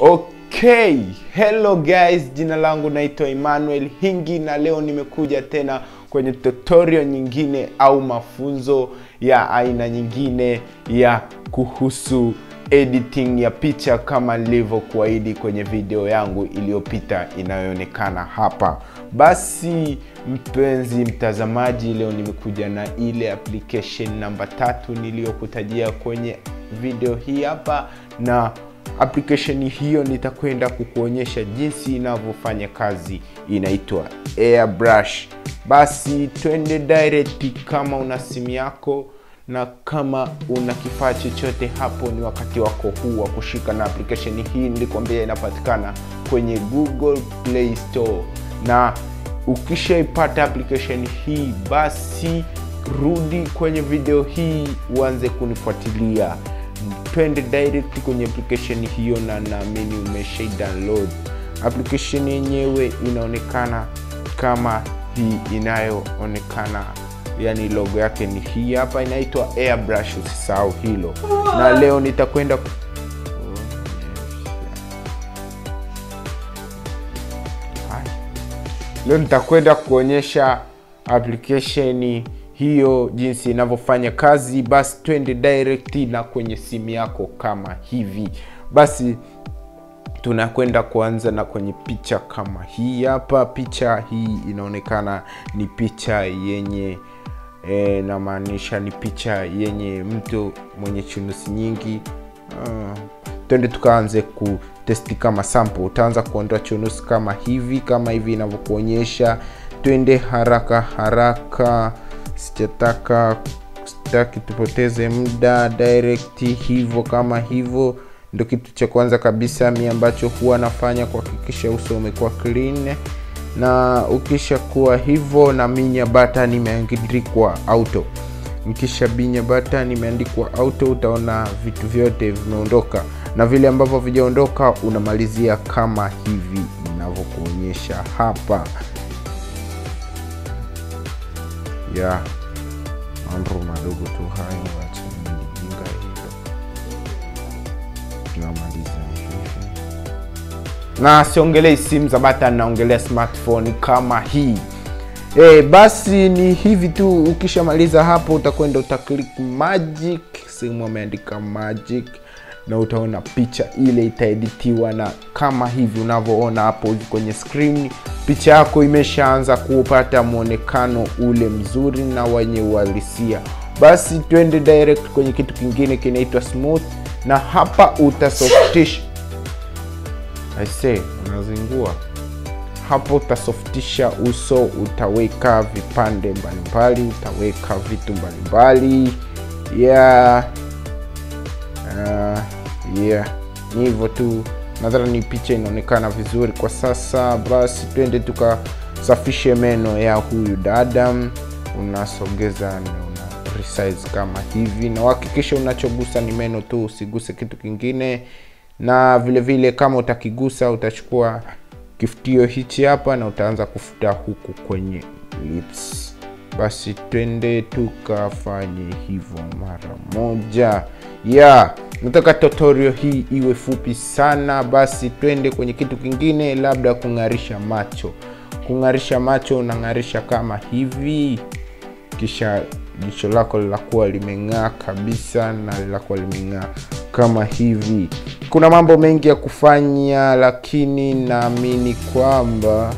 Okay, hello guys, jina langu naitwa Emmanuel Hingi na leo nimekuja tena kwenye tutorial nyingine au mafunzo ya aina nyingine ya kuhusu editing ya picha kama nilivyokuahidi kwenye video yangu iliyopita inayoonekana hapa. Basi mpenzi mtazamaji, leo nimekuja na ile application namba tatu niliyokutajia kwenye video hii hapa na application hiyo nitakwenda kukuonyesha jinsi inavyofanya kazi. Inaitwa airbrush. Basi twende direct kama una simu yako na kama una kifaa chochote hapo ni wakati wako huu wa kushika na application hii nilikwambia inapatikana kwenye google play store. Na ukishaipata application hii basi rudi kwenye video hii uanze kunifuatilia twende direct kwenye application hiyo na naamini umeshai download application yenyewe inaonekana kama hii inayoonekana yani logo yake ni hii hapa inaitwa airbrush usisahau hilo. Na leo nitakwenda leo nitakwenda kuonyesha application hiyo jinsi inavyofanya kazi basi twende direct na kwenye simu yako kama hivi. Basi tunakwenda kuanza na kwenye picha kama hii hapa. Picha hii inaonekana ni picha yenye e, namaanisha ni picha yenye mtu mwenye chunusi nyingi. Uh, twende tukaanze kutesti kama sample. Utaanza kuondoa chunusi kama hivi kama hivi inavyokuonyesha. Twende haraka haraka sijataka sitaki tupoteze muda direct hivyo kama hivyo ndio kitu cha kwanza kabisa mi ambacho huwa nafanya kuhakikisha uso umekuwa clean. Na ukisha kuwa hivyo na minya button imeandikwa auto. Nikisha binya button imeandikwa auto utaona vitu vyote vimeondoka. Na vile ambavyo vijaondoka unamalizia kama hivi inavyokuonyesha hapa ya mambo madogo tu hayo wachamijinga hivyo tunamaliza. Na siongelei simu za bata naongelea smartphone kama hii. E, basi ni hivi tu ukishamaliza hapo utakwenda utaklik magic. Sehemu ameandika magic na utaona picha ile itaeditiwa na kama hivi unavyoona hapo kwenye screen picha yako imeshaanza kupata mwonekano ule mzuri na wenye uhalisia. Basi twende direct kwenye kitu kingine kinaitwa smooth na hapa utasoftisha. Say unazingua. Hapo utasoftisha uso utaweka vipande mbalimbali utaweka vitu mbalimbali. Yeah. Uh, yeah. Ni hivyo tu nadhani picha inaonekana vizuri kwa sasa. Basi twende tukasafishe meno ya huyu dada. Unasogeza na una resize kama hivi. Na uhakikisha unachogusa ni meno tu usiguse kitu kingine. Na vile vile kama utakigusa utachukua kifutio hichi hapa na utaanza kufuta huku kwenye lips basi twende tukafanye hivyo mara moja. Ya yeah. nataka totorio hii iwe fupi sana. Basi twende kwenye kitu kingine labda kung'arisha macho. Kung'arisha macho unang'arisha kama hivi. Kisha jicho lako lilakuwa limeng'aa kabisa na lilakuwa limeng'aa kama hivi. Kuna mambo mengi ya kufanya lakini naamini kwamba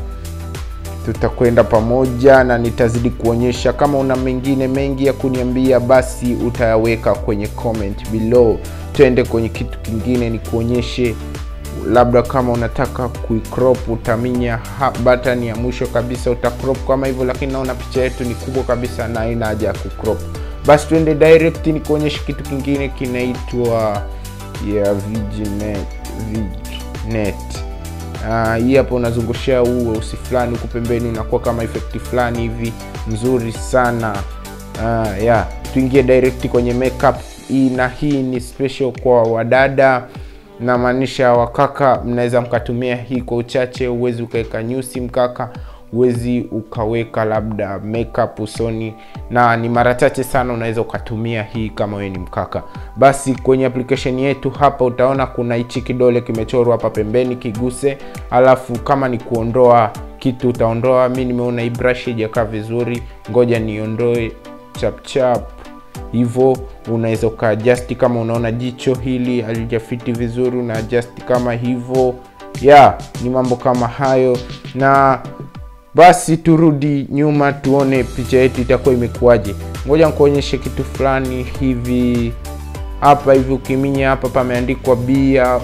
tutakwenda pamoja na nitazidi kuonyesha. Kama una mengine mengi ya kuniambia basi utayaweka kwenye comment below. Twende kwenye kitu kingine ni kuonyeshe labda kama unataka kuicrop utaminya button ya mwisho kabisa utacrop kama hivyo lakini naona picha yetu ni kubwa kabisa na haina haja ya kucrop. Basi twende direct ni kuonyesha kitu kingine kinaitwa ya Viginet, Viginet. Uh, hii hapa unazungushia huu weusi fulani huku pembeni unakuwa kama effect fulani hivi nzuri sana uh, yeah. tuingie direct kwenye makeup hii na hii ni special kwa wadada namaanisha wakaka mnaweza mkatumia hii kwa uchache uwezi ukaweka nyusi mkaka huwezi ukaweka labda makeup usoni na ni mara chache sana unaweza ukatumia hii kama wewe ni mkaka. Basi kwenye application yetu hapa utaona kuna hichi kidole kimechorwa hapa pembeni kiguse. Alafu kama ni kuondoa kitu utaondoa. Mi nimeona hii brush haijakaa vizuri. Ngoja niondoe chapchap hivyo unaweza ukaajasti kama unaona jicho hili alijafiti vizuri una adjust kama hivyo ya yeah, ni mambo kama hayo. Na basi turudi nyuma tuone picha yetu itakuwa imekuwaje. Ngoja nikuonyeshe kitu fulani hivi. Hapa hivi ukiminya hapa pameandikwa boa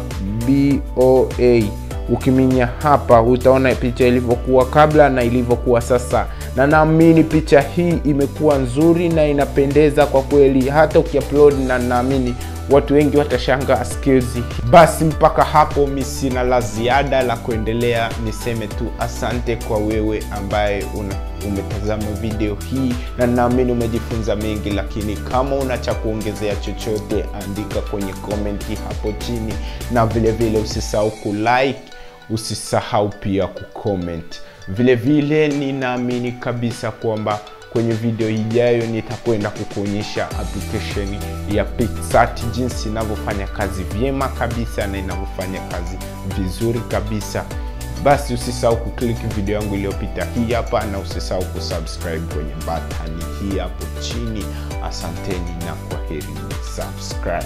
ukiminya hapa utaona picha ilivyokuwa kabla na ilivyokuwa sasa na naamini picha hii imekuwa nzuri na inapendeza kwa kweli. Hata ukiupload na naamini watu wengi watashangaa skills basi mpaka hapo mi sina la ziada la kuendelea. Niseme tu asante kwa wewe ambaye una umetazama video hii na naamini umejifunza mengi lakini kama una cha kuongezea chochote andika kwenye komenti hapo chini. Na vilevile vile usisahau kulike usisahau pia kucomment vile vile ninaamini kabisa kwamba kwenye video ijayo nitakwenda kukuonyesha application ya Pixart jinsi inavyofanya kazi vyema kabisa na inavyofanya kazi vizuri kabisa. Basi usisahau kuklik video yangu iliyopita hii hapa na usisahau kusubscribe kwenye batani hii hapo chini. Asanteni na kwaheri, subscribe